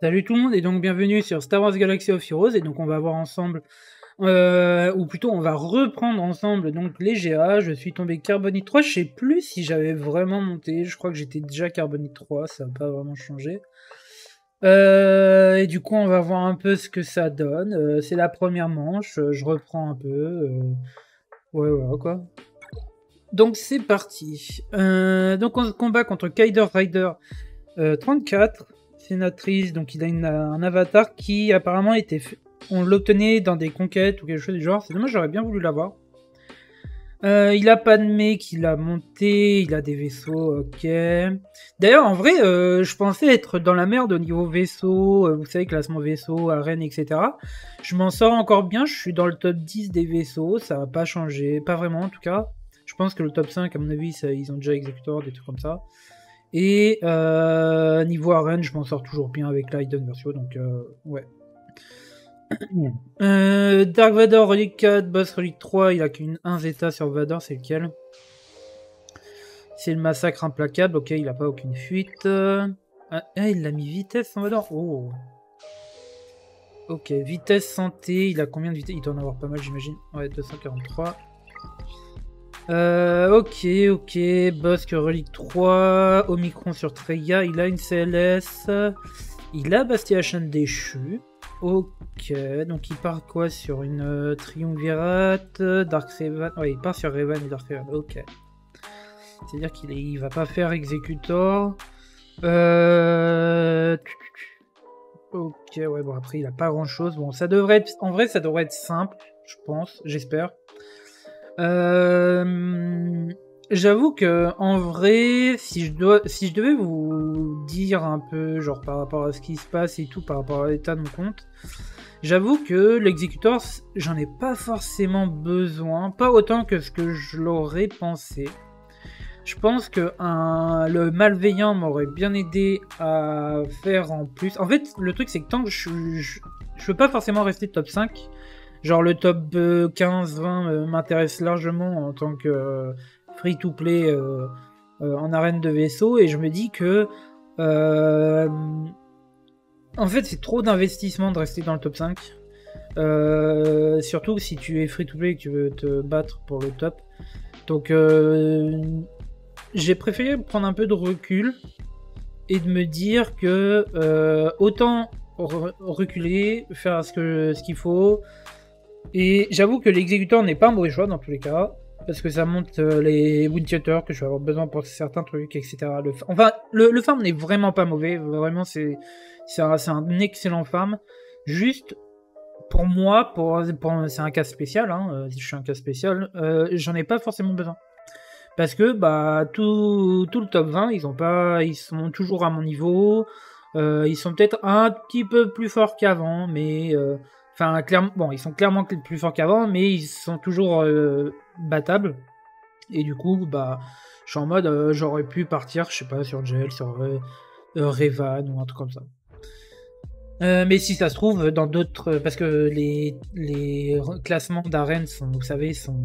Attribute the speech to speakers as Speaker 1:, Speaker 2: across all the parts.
Speaker 1: Salut tout le monde et donc bienvenue sur Star Wars Galaxy of Heroes et donc on va voir ensemble, euh, ou plutôt on va reprendre ensemble donc les GA. Je suis tombé Carbonite 3, je sais plus si j'avais vraiment monté, je crois que j'étais déjà Carbonite 3, ça n'a pas vraiment changé. Euh, et du coup on va voir un peu ce que ça donne. Euh, c'est la première manche, je reprends un peu. Ouais voilà quoi. Donc c'est parti. donc on se combat contre Kyder Rider 34 sénatrice, donc il a un avatar qui apparemment était. On l'obtenait dans des conquêtes ou quelque chose du genre. C'est dommage, j'aurais bien voulu l'avoir. Euh, il a pas de mec, il a monté, il a des vaisseaux, ok. D'ailleurs, en vrai, euh, je pensais être dans la merde au niveau vaisseau, euh, vous savez, classement vaisseau, arène, etc. Je m'en sors encore bien, je suis dans le top 10 des vaisseaux, ça va pas changer, pas vraiment en tout cas. Je pense que le top 5, à mon avis, ils ont déjà exécuteur, des trucs comme ça. Et euh, niveau arène, je m'en sors toujours bien avec l'Aiden Versio, donc euh, ouais. Euh, Dark Vador Relic 4, Boss Relic 3, il a qu'une 1 Zeta sur Vador, c'est lequel? C'est le massacre implacable, ok, il a pas aucune fuite. Ah, ah, il a mis vitesse en Vador Oh Ok, vitesse santé, il a combien de vitesse? Il doit en avoir pas mal, j'imagine. Ouais, 243. Euh, ok, ok. Bosque Relique 3. Omicron sur Treya. Il a une CLS. Il a Bastiation déchu. Ok, donc il part quoi sur une euh, triumvirate Dark Raven. Ouais, il part sur Raven et Dark Raven. Ok. C'est-à-dire qu'il il va pas faire Executor. Euh... Ok, ouais, bon, après il a pas grand chose. Bon, ça devrait être. En vrai, ça devrait être simple, je pense, j'espère. Euh, j'avoue que en vrai, si je dois, si je devais vous dire un peu, genre par rapport à ce qui se passe et tout, par rapport à l'état de mon compte, j'avoue que l'exécuteur, j'en ai pas forcément besoin, pas autant que ce que je l'aurais pensé. Je pense que le malveillant m'aurait bien aidé à faire en plus. En fait, le truc c'est que tant que je, je, je veux pas forcément rester top 5, Genre le top 15-20 euh, m'intéresse largement en tant que euh, free-to-play euh, en arène de vaisseau et je me dis que en fait c'est trop d'investissement de rester dans le top 5. surtout si tu es free-to-play et que tu veux te battre pour le top. Donc j'ai préféré prendre un peu de recul et de me dire que autant reculer, faire ce qu'il faut, et j'avoue que l'exécuteur n'est pas un mauvais choix dans tous les cas. Parce que ça monte euh, les Windcutter que je vais avoir besoin pour certains trucs, etc. Enfin, le, farm n'est vraiment pas mauvais. Vraiment, c'est un, un, excellent farm. Juste, pour moi, pour, c'est un cas spécial. Hein, euh, je suis un cas spécial. Euh, J'en ai pas forcément besoin. Parce que bah tout, tout le top 20, ils ont pas, ils sont toujours à mon niveau. Ils sont peut-être un petit peu plus forts qu'avant, mais Enfin, clairement, bon, ils sont clairement plus forts qu'avant, mais ils sont toujours euh, battables. Et du coup, bah, je suis en mode, euh, j'aurais pu partir, je sais pas, sur Gel, sur euh, Revan ou un truc comme ça. mais si ça se trouve, dans d'autres. Parce que les, les classements d'arène, sont, vous savez, sont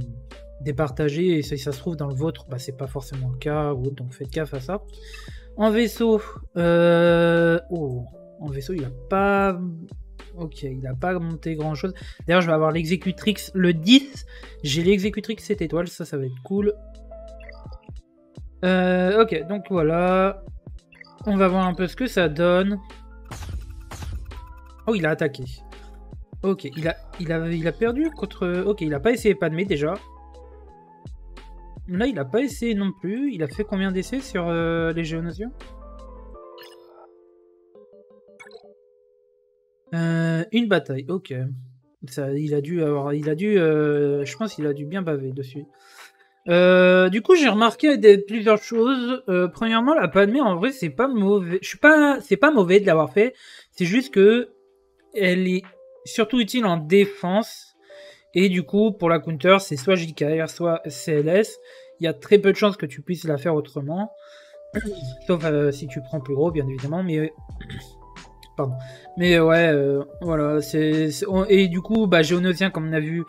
Speaker 1: départagés. Et si ça se trouve, dans le vôtre, bah, c'est pas forcément le cas. Ou, donc faites gaffe à ça. En vaisseau. Oh, en vaisseau, il a pas Ok, il n'a pas monté grand chose. D'ailleurs, je vais avoir l'exécutrix le 10. J'ai l'exécutrix 7 étoiles, ça, ça va être cool. Euh, ok, donc voilà. On va voir un peu ce que ça donne. Oh, il a attaqué. Ok, il a, il a, il a perdu contre... Ok, il a pas essayé Padmé déjà. Là, il a pas essayé non plus. Il a fait combien d'essais sur euh, les Géonosiens Euh, une bataille, ok. Il a dû avoir, il a dû, euh, je pense qu'il a dû bien baver dessus. Euh, du coup, j'ai remarqué plusieurs choses. premièrement, la Padmé, en vrai, c'est pas mauvais. Je suis pas, c'est pas mauvais de l'avoir fait. C'est juste que elle est surtout utile en défense. Et du coup, pour la counter, c'est soit JKR, soit CLS. Il y a très peu de chances que tu puisses la faire autrement. Sauf si tu prends plus gros, bien évidemment. Mais Pardon. Mais ouais, euh, voilà. Et du coup, bah, comme on a vu,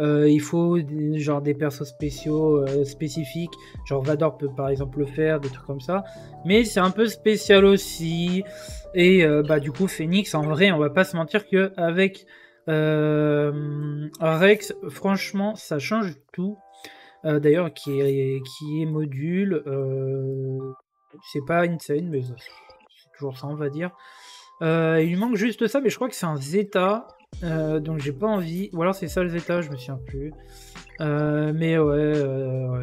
Speaker 1: euh, il faut genre des persos spéciaux euh, spécifiques. Genre Vador peut par exemple le faire, des trucs comme ça. Mais c'est un peu spécial aussi. Et euh, bah du coup Phoenix, en vrai, on va pas se mentir que avec euh, Rex, franchement, ça change tout. Euh, D'ailleurs, qui est qui est module, euh, c'est pas insane, mais c'est toujours ça, on va dire. Euh, il manque juste ça, mais je crois que c'est un Zeta. Euh, donc j'ai pas envie. Ou alors c'est ça le Zeta, je me souviens plus. Euh, mais ouais, euh,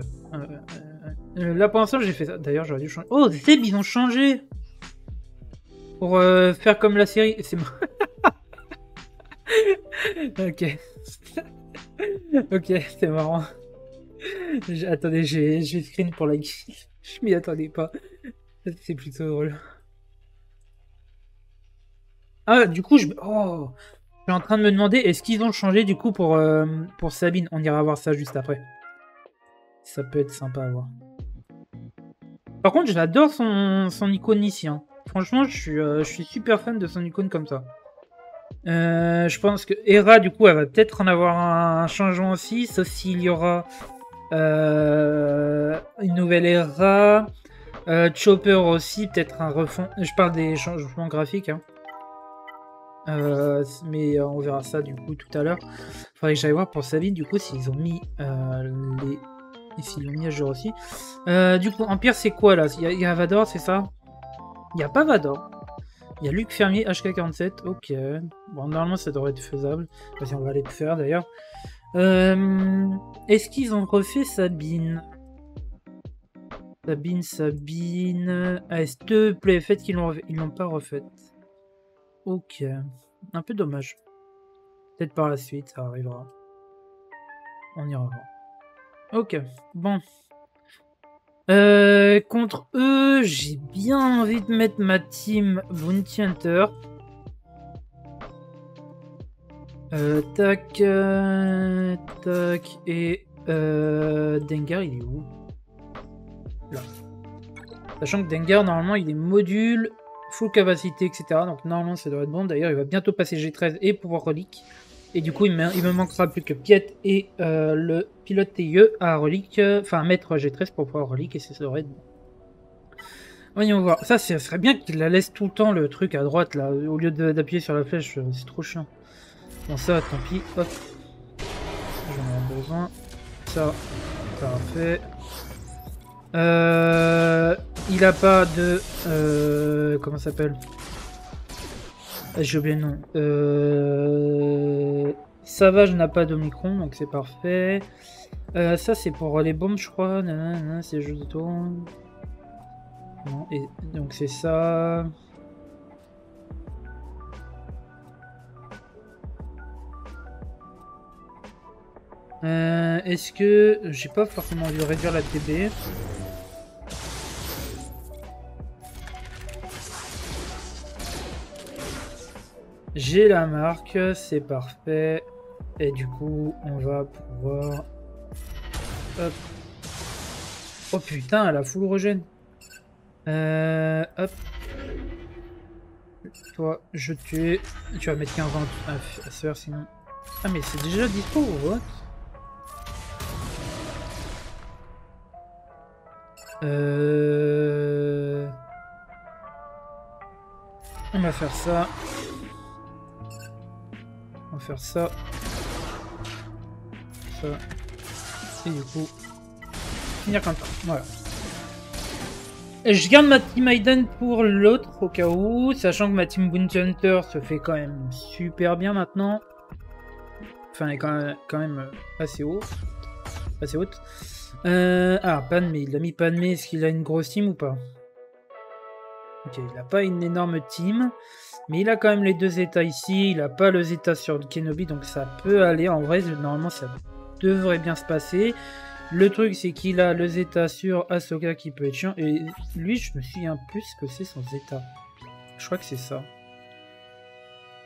Speaker 1: là pour l'instant j'ai fait ça. D'ailleurs j'aurais dû changer. Oh Zeb ils ont changé Pour faire comme la série. C'est mar- Ok. ok, c'est marrant. Attendez, j'ai screen pour la. Je m'y attendais pas. C'est plutôt drôle. Ah, du coup, je... Oh Je suis en train de me demander, est-ce qu'ils ont changé du coup pour, euh, pour Sabine? On ira voir ça juste après. Ça peut être sympa à voir. Par contre, j'adore son, son icône ici. hein. Franchement, je suis, euh, je suis super fan de son icône comme ça. Euh, je pense que Hera, du coup, elle va peut-être en avoir un changement aussi, sauf s'il y aura une nouvelle Hera. Chopper aussi, peut-être un refond. Je parle des changements graphiques. hein. Euh, mais euh, on verra ça du coup tout à l'heure. Faudrait que j'aille voir pour Sabine du coup s'ils ont mis euh, les. Et s'ils l'ont mis à jour aussi. Du coup, Empire c'est quoi là? Il y, a- il Vador, c'est ça? Il n'y a pas Vador. Il y a Luc Fermier, HK47. Ok. Bon, normalement ça devrait être faisable. Vas-y, on va aller le faire d'ailleurs. Est-ce qu'ils ont refait Sabine? Sabine, Sabine. Ah, s'il te plaît, faites qu'ils l'ont l'ont pas refaite. Ok. Un peu dommage. Peut-être par la suite, ça arrivera. On ira voir. Ok, bon. Euh, contre eux, j'ai bien envie de mettre ma team Bounty Hunter. Euh, tac, euh, tac, et euh, Dengar, il est où? Là. Sachant que Dengar, normalement, il est module, capacité, etc. Donc normalement, ça devrait être bon. D'ailleurs, il va bientôt passer G13 et pouvoir relique. Et du coup, il me, il me manquera plus que Piet et euh, le pilote TIE à relique, enfin mettre G13 pour pouvoir relique, et ça devrait être bon. Voyons voir. Ça, ça serait bien qu'il la laisse tout le temps le truc à droite là, au lieu d'appuyer sur la flèche, euh, c'est trop chiant. Bon, ça, tant pis. Hop. J'en ai besoin. Ça, parfait. Euh, il a pas de. Euh, comment ça s'appelle Ah, J'ai oublié le nom. Euh, Savage n'a pas d'Omicron, donc c'est parfait. Euh, ça, c'est pour les bombes, je crois. C'est juste de tourne. Non, et donc c'est ça. Est-ce que j'ai pas forcément envie de réduire la TB J'ai la marque, c'est parfait. Et du coup, on va pouvoir. Hop. Oh putain, elle a full regen. Euh, hop. Toi, je tue. Tu vas mettre 15 ans à, faire sinon. Ah, mais c'est déjà dispo what? Euh... On va faire ça. Faire ça. Ça. Et du coup, finir comme ça. Voilà. Et Je garde ma team Aiden pour l'autre au cas où, sachant que ma team Bounty Hunter se fait quand même super bien maintenant. Enfin, elle est quand même, euh, assez haut. Assez haute. Euh, ah, Padmé, il a mis Padmé, est-ce qu'il a une grosse team ou pas? Ok, il n'a pas une énorme team, mais il a quand même les deux états ici, il n'a pas le zeta sur Kenobi, donc ça peut aller, en vrai, normalement ça devrait bien se passer. Le truc, c'est qu'il a le zeta sur Ahsoka qui peut être chiant, et lui, je me souviens plus que c'est son zeta. Je crois que c'est ça.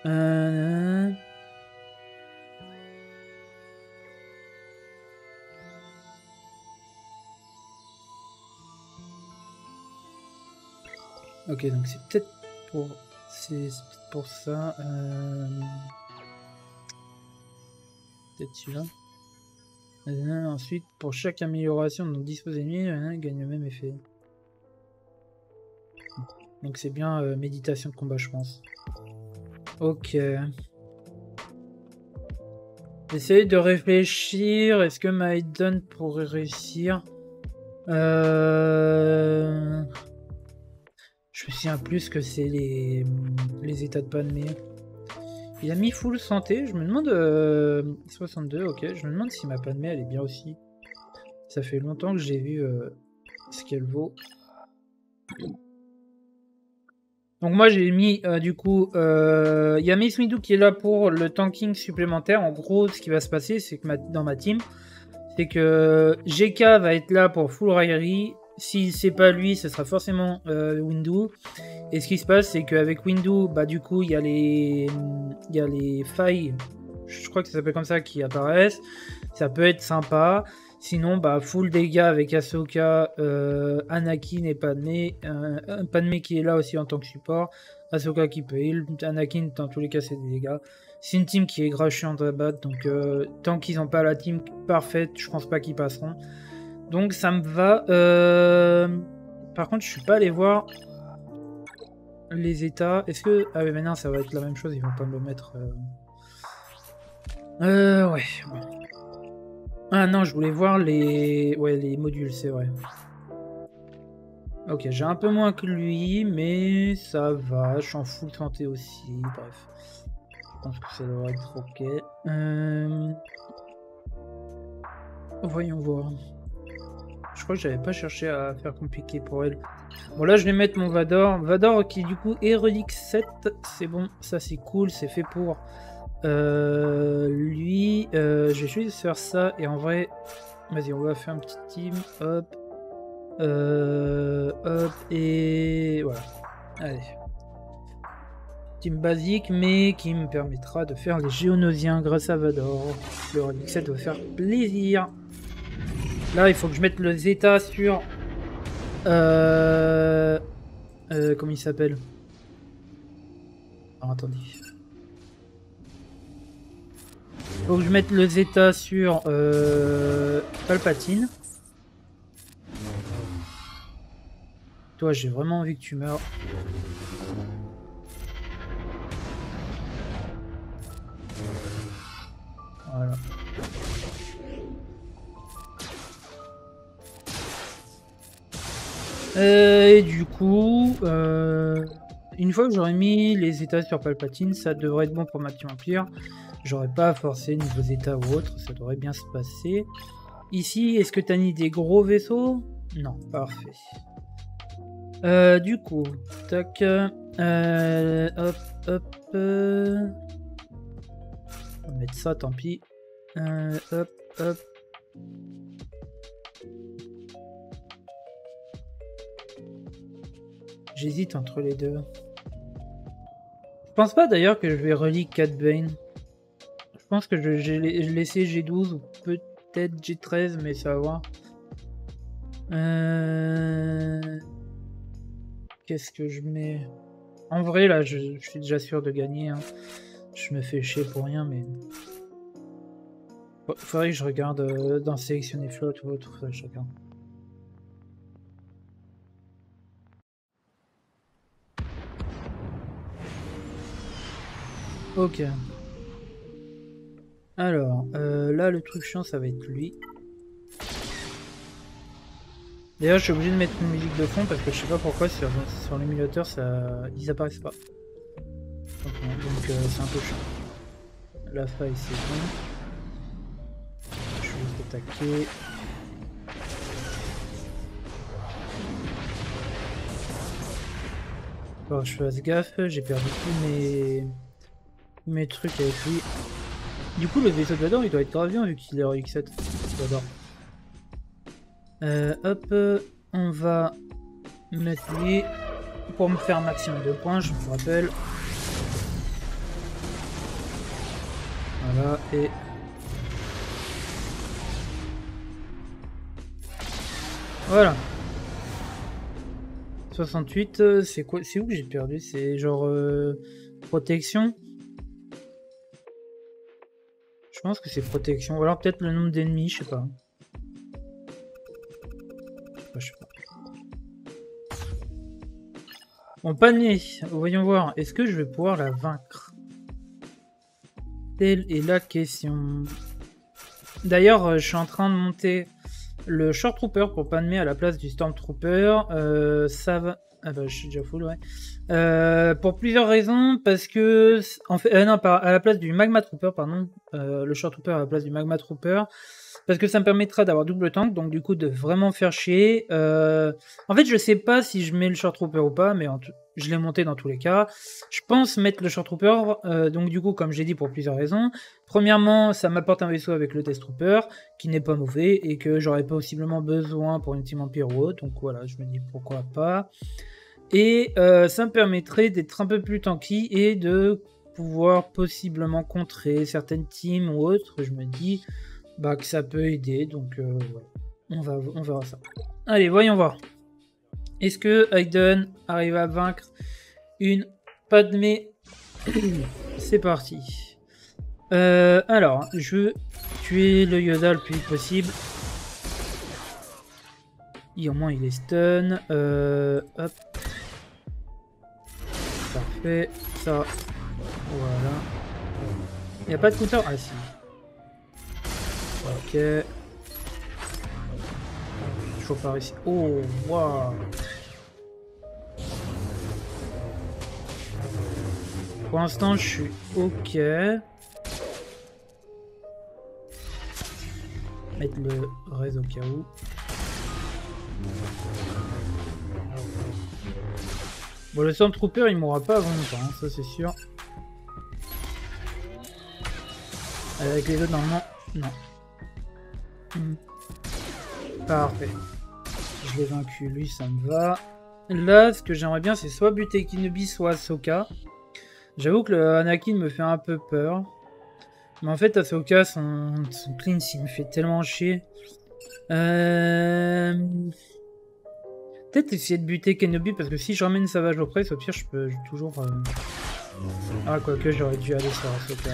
Speaker 1: Euh... Ok, donc c'est peut-être pour... C'est pour ça. Euh... Peut-être celui-là. Euh, ensuite, pour chaque amélioration dont dispose l'ennemi, euh, gagne le même effet. Donc c'est bien méditation de combat, je pense. Ok. J'essaie de réfléchir. Est-ce que Maiden pourrait réussir? Plus que c'est les... états de Padmé. Il a mis full santé. Je me demande... 62, euh, ok. Je me demande si ma Padmé, elle est bien aussi. Ça fait longtemps que j'ai vu euh, ce qu'elle vaut. Donc moi j'ai mis euh, du coup, euh, y a Miss Midou qui est là pour le tanking supplémentaire. En gros ce qui va se passer c'est que dans ma team, c'est que GK va être là pour full raillery. Si c'est pas lui, ce sera forcément euh, Windu. Et ce qui se passe c'est qu'avec Windu, bah du coup il y, a les, y failles, je crois que ça s'appelle comme ça, qui apparaissent. Ça peut être sympa. Sinon, bah, full dégâts avec Ahsoka, euh, Anakin et Padmé. Euh, Padmé qui est là aussi en tant que support. Ahsoka qui peut heal. Anakin, dans tous les cas, c'est des dégâts. C'est une team qui est grave chiante à battre. Donc, euh, tant qu'ils n'ont pas la team parfaite, je pense pas qu'ils passeront. Donc, ça me va. Par contre, je suis pas allé voir les états. Est-ce que. Ah, mais maintenant, ça va être la même chose. Ils vont pas me le mettre. Euh, ouais. Ah non, je voulais voir les, ouais, les modules, c'est vrai. Ok, j'ai un peu moins que lui, mais ça va. Je suis en full santé aussi. Bref. Je pense que ça devrait être ok. Euh, voyons voir. Je crois que j'avais pas cherché à faire compliqué pour elle. Bon là je vais mettre mon Vador. Vador qui du coup est relique 7. C'est bon, ça c'est cool, c'est fait pour. Euh, lui, euh, je vais juste faire ça et en vrai, vas-y, on va faire un petit team. Hop, euh, hop et voilà. Allez, team basique, mais qui me permettra de faire les géonosiens grâce à Vador. Le Relic 7 va faire plaisir. Là, il faut que je mette le Zeta sur. Euh, euh, comment il s'appelle? Alors, attendez. Faut que je mette le Zeta sur euh, Palpatine. Toi, j'ai vraiment envie que tu meurs. Et du coup, euh, une fois que j'aurai mis les états sur Palpatine, ça devrait être bon pour ma team Empire. J'aurais pas à forcer niveau état ou autre, ça devrait bien se passer. Ici, est-ce que tu as mis des gros vaisseaux? Non, parfait. Euh, du coup, tac, euh, hop, hop, euh, on va mettre ça, tant pis. Euh, hop, hop. J'hésite entre les deux. Je pense pas d'ailleurs que je vais relier Cat Bane. Je pense que j'ai laissé G12 ou peut-être G13, mais ça va voir. Euh, qu'est-ce que je mets? En vrai, là, je, suis déjà sûr de gagner. Hein. Je me fais chier pour rien, mais... Faudrait que je regarde euh, dans sélectionner flotte ou autre, je regarde. Ok. Alors, euh, là, le truc chiant, ça va être lui. D'ailleurs, je suis obligé de mettre une musique de fond parce que je sais pas pourquoi sur, l'émulateur, ça, ils apparaissent pas. Donc, euh, c'est un peu chiant. La faille, c'est bon. Je vais juste attaquer. Bon, je fasse gaffe, j'ai perdu tous mes, mes trucs avec lui. Du coup, le vaisseau de Vador, il doit être grave bien vu qu'il est en X7. Vador. Euh, hop, on va mettre lui pour me faire un maximum de points, je vous rappelle. Voilà, et... Voilà. 68, euh, c'est quoi C'est où que j'ai perdu? C'est genre... Euh, protection pense que c'est protection. Ou alors peut-être le nombre d'ennemis, je sais pas. je sais pas. Panier. Voyons voir. Est-ce que je vais pouvoir la vaincre? Telle est la question. D'ailleurs, euh, je suis en train de monter le Short Trooper pour Padmé à la place du Stormtrooper. Euh, ça va... Ah bah, je suis déjà full, ouais. Euh, pour plusieurs raisons, parce que... En fait, euh, non, à la place du Magma Trooper, pardon. le Short Trooper à la place du Magma Trooper. Parce que ça me permettra d'avoir double tank, donc du coup de vraiment faire chier. En fait, je sais pas si je mets le Short Trooper ou pas, mais je l'ai monté dans tous les cas. Je pense mettre le Short Trooper, euh, donc du coup, comme j'ai dit, pour plusieurs raisons. Premièrement, ça m'apporte un vaisseau avec le Test Trooper, qui n'est pas mauvais, et que j'aurais possiblement besoin pour une Team Empire ou autre, donc voilà, je me dis pourquoi pas. Et euh, ça me permettrait d'être un peu plus tanky et de pouvoir possiblement contrer certaines teams ou autres. Je me dis bah, que ça peut aider, donc euh, on, va, on verra ça. Allez, voyons voir. Est-ce que Hayden arrive à vaincre une Padmé? C'est parti. Euh, alors, je veux tuer le Yoda le plus vite possible. Et au moins il est stun. Euh, hop. Parfait. Ça. Voilà. Il n'y a pas de counter Ah si. Ok. Toujours par ici. Oh, waouh Pour l'instant, je suis OK. Mettre le réseau au cas où. Bon, le Stormtrooper, il mourra pas avant longtemps, hein, ça c'est sûr. Avec les autres, normalement, non. Hmm. Parfait. Je l'ai vaincu, lui, ça me va. Là, ce que j'aimerais bien, c'est soit buter Kenobi, soit Soka. J'avoue que le Anakin me fait un peu peur. Mais en fait, Ahsoka, son, son cleanse, il me fait tellement chier. Euh... Peut-être essayer de buter Kenobi, parce que si je ramène Savage au presse, au pire, je peux toujours... Euh... Ah, quoique, j'aurais dû aller sur Ahsoka.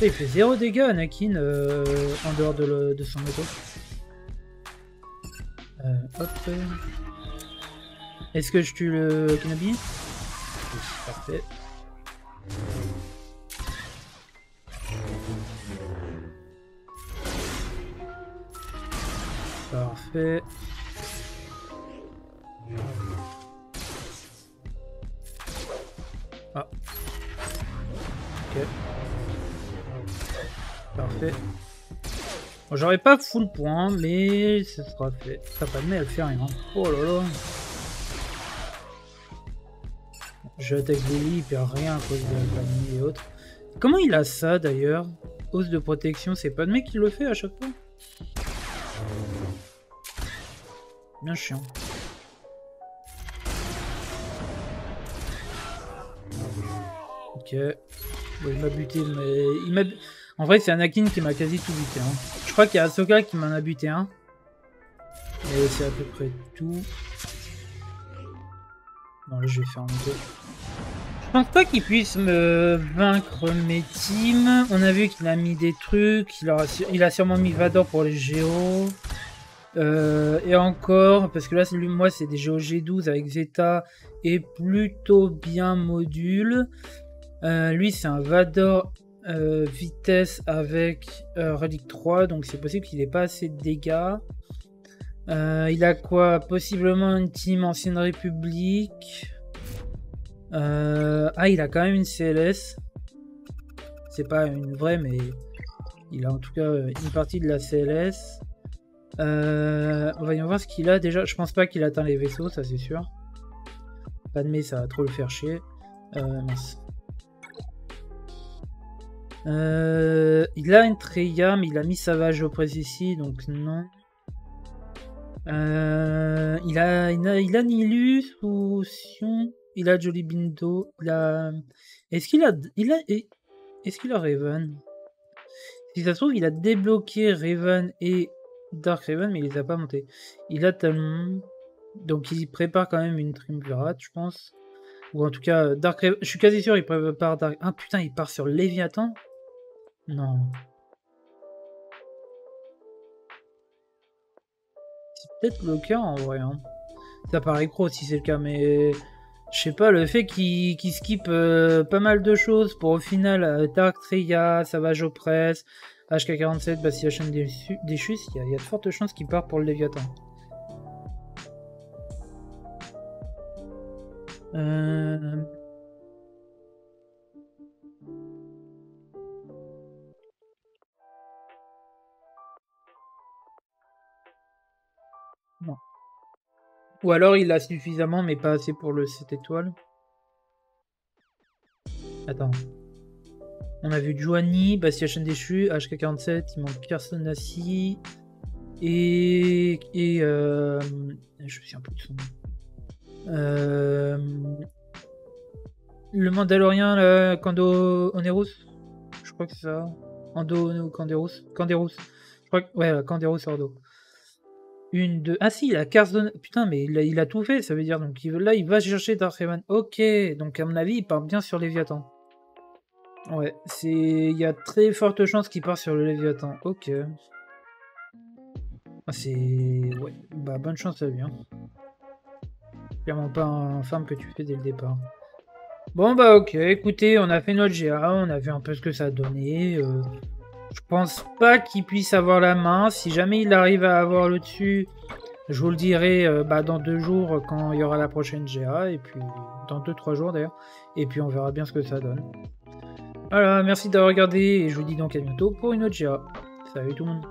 Speaker 1: Il fait zéro dégâts, Anakin, euh, en dehors de, son moto. Euh, hop. Est-ce que je tue le Kenobi? Parfait. Parfait. Ah. Ok. Parfait. Bon, J'aurais pas full point, mais ce sera fait. Ça pas de elle fait rien. Oh là là. Je attaque lui, il perd rien à cause de la famille et autres. Comment il a ça d'ailleurs? Hausse de protection, c'est pas de mec qui le fait à chaque fois? Chiant. Ok. Bon, il m'a buté, mais... Il m'a... En vrai, c'est Anakin qui m'a quasi tout buté. Hein. Je crois qu'il y a Ahsoka qui m'en a buté un. Et c'est à peu près tout. Non, là, je vais faire un peu. Je pense pas qu'il puisse me vaincre mes teams. On a vu qu'il a mis des trucs. Il a, il a sûrement mis Vador pour les géos. Euh, et encore, parce que là, lui, moi, c'est des géos G12 avec Zeta et plutôt bien module. Euh, lui, c'est un Vador euh, vitesse avec Relic 3, donc c'est possible qu'il ait pas assez de dégâts. Il a quoi? Possiblement une team Ancienne République. Ah, il a quand même une CLS. C'est pas une vraie, mais il a en tout cas une partie de la CLS. Euh, voyons voir ce qu'il a déjà. Je pense pas qu'il atteint les vaisseaux, ça c'est sûr. Pas de mais ça va trop le faire chier. Euh, il a une Treya, mais il a mis Savage au ici, donc non. Euh, il, a, il, a, il a Nilus ou Sion Il a Jolly Bindo Il a. Est-ce qu'il a. Il a. Est-ce qu'il a Raven? Si ça se trouve, il a débloqué Raven et Dark Raven, mais il les a pas montés. Il a Talon. Donc il prépare quand même une Triumvirate, je pense. Ou en tout cas, Dark Raven. Je suis quasi sûr, il prépare Dark. Ah putain, il part sur Léviathan? Non. C'est peut-être le cas en vrai. Hein. Ça paraît gros si c'est le cas, mais je sais pas, le fait qu'il skip euh, pas mal de choses pour au final euh, Dark Triya, Savage Opress, HK47, Bastillation Déchus, il y, y, a de fortes chances qu'il part pour le Léviathan. Euh... Ou alors il a suffisamment mais pas assez pour le 7 étoiles. Attends. On a vu Joanie, Bastia Chaîne Déchu, HK47, il manque Pierson Nassi. Et. Et. Euh, je me souviens plus de son nom. Euh, le Mandalorien, le Kando Oneros Je crois que c'est ça. Ando Canderos. Canderos. Je. Ouais, Canderos Ordo. Une, deux. Ah si, il a Carzon. Putain, mais il a, tout fait, ça veut dire. Donc là, il va chercher Darkhaven. Ok, donc à mon avis, il part bien sur Léviathan. Ouais, c'est. Il y a très forte chance qu'il part sur le Léviathan. Ok. Ah, c'est. Ouais, bah bonne chance à lui. Hein. Clairement pas un farm que tu fais dès le départ. Bon bah ok, écoutez, on a fait notre GA, on a vu un peu ce que ça donné. Euh, je pense pas qu'il puisse avoir la main. Si jamais il arrive à avoir le dessus, je vous le dirai euh, bah, dans deux jours quand il y aura la prochaine GA. Et puis dans deux, trois jours d'ailleurs. Et puis on verra bien ce que ça donne. Voilà, merci d'avoir regardé et je vous dis donc à bientôt pour une autre GA. Salut tout le monde.